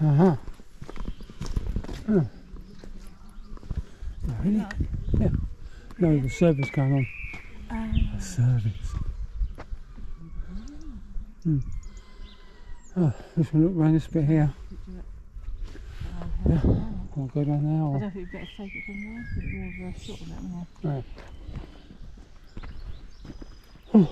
uh-huh. Oh. Oh, really? Yeah. No, the service going on. Um, Service. Hmm. Oh, just gonna look around this bit here. Yeah. I'll go down I there. don't think we'd better take it from there. I think we're uh, short on that one now. Or... Right.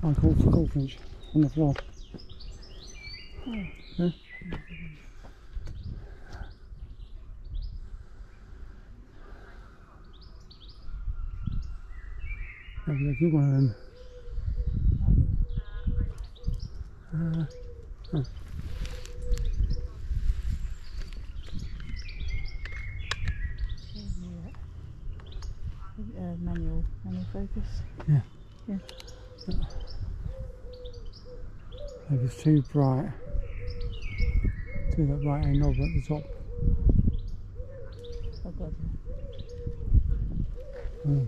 I caught for goldfinch on the floor. Yeah. Maybe a good one of them. Uh, huh. Uh, manual, manual focus. Maybe it's too bright. To that right hand knob at the top. Oh god. Mm.